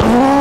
Oh,